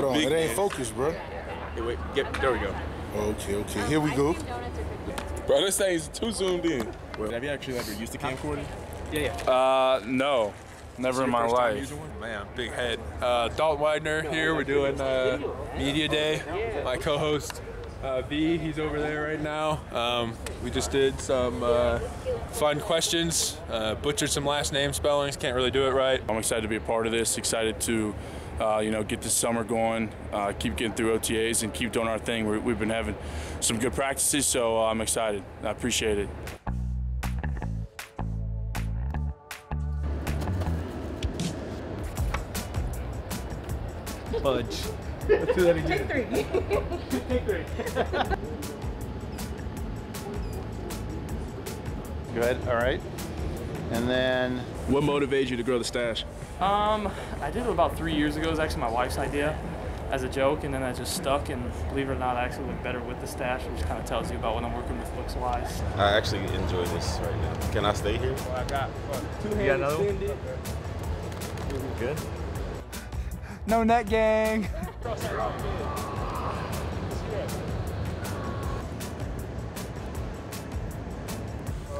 Hold on, it ain't focused, bro. Hey, wait, get, there we go. Okay, okay, here we go. Bro, this thing's too zoomed in. Have you actually ever used a camcorder? Yeah, yeah. Uh, no, never in my life. Man, big head. Uh, Dalton Widener here. We're doing uh, Media Day. My co-host, uh, B, he's over there right now. Um, we just did some uh, fun questions, uh, butchered some last name spellings, can't really do it right. I'm excited to be a part of this. Excited to, uh, you know, get this summer going. Uh, keep getting through OTAs and keep doing our thing. we we've been having some good practices, so uh, I'm excited. I appreciate it. Fudge. Let's do that again. Good, all right. And then, What motivated you to grow the stash? Um, I did it about three years ago. It was actually my wife's idea as a joke, and then that just stuck. And believe it or not, I actually look better with the stash, which kind of tells you about what I'm working with looks wise. I actually enjoy this right now. Can I stay here? You got another one? Good. No net gang.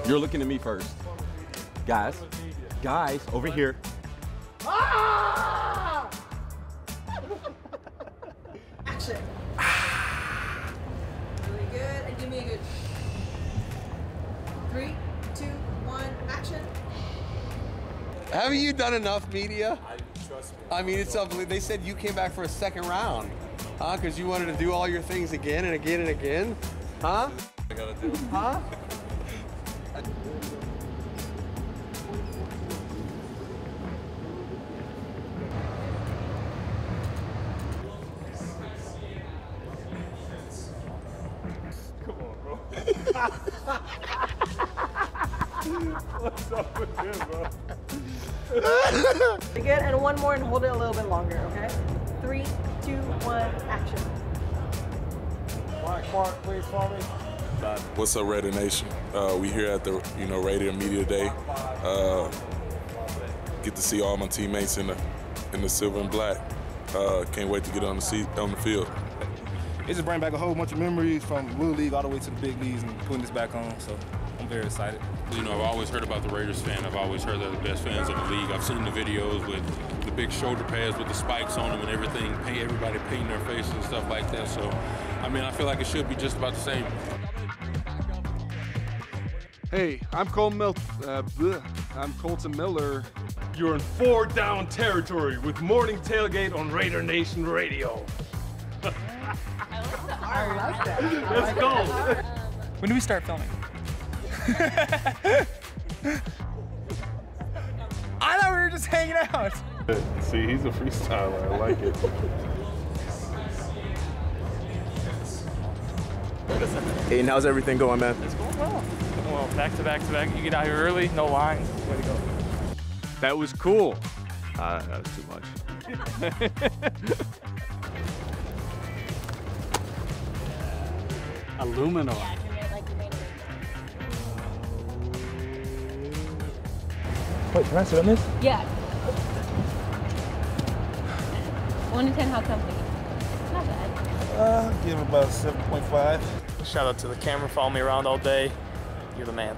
You're looking at me first. Guys, guys, over here. Good. And give me a good. Three, two, one, action. Haven't you done enough media? I mean, it's unbelievable. They said you came back for a second round, huh? Because you wanted to do all your things again and again and again, huh? I gotta do. Huh? Very good. And one more and hold it a little bit longer, okay? Three, two, one, action. What's up, Raider Nation? Uh, we here at the you know Raider Media Day. Uh, get to see all my teammates in the in the silver and black. Uh, can't wait to get on the seat on the field. It just bring back a whole bunch of memories from Little League all the way to the big leagues and putting this back on. So I'm very excited. You know, I've always heard about the Raiders fan. I've always heard they're the best fans in the league. I've seen the videos with the big shoulder pads with the spikes on them and everything, paint, everybody painting their faces and stuff like that. So, I mean, I feel like it should be just about the same. Hey, I'm Cole Mil- uh. I'm Kolton Miller. You're in four down territory with Morning Tailgate on Raider Nation Radio. Let's go. When do we start filming? I thought we were just hanging out. See, he's a freestyler. I like it. Aiden, how's everything going, man? It's going well. Well, back to back to back. You get out here early, no lines. Way to go. That was cool. Uh, that was too much. Aluminum. Wait, can I sit on this? Yeah. One to ten, how comfy? Not bad. Uh, give it about 7.5. Shout out to the camera, follow me around all day. You're the man.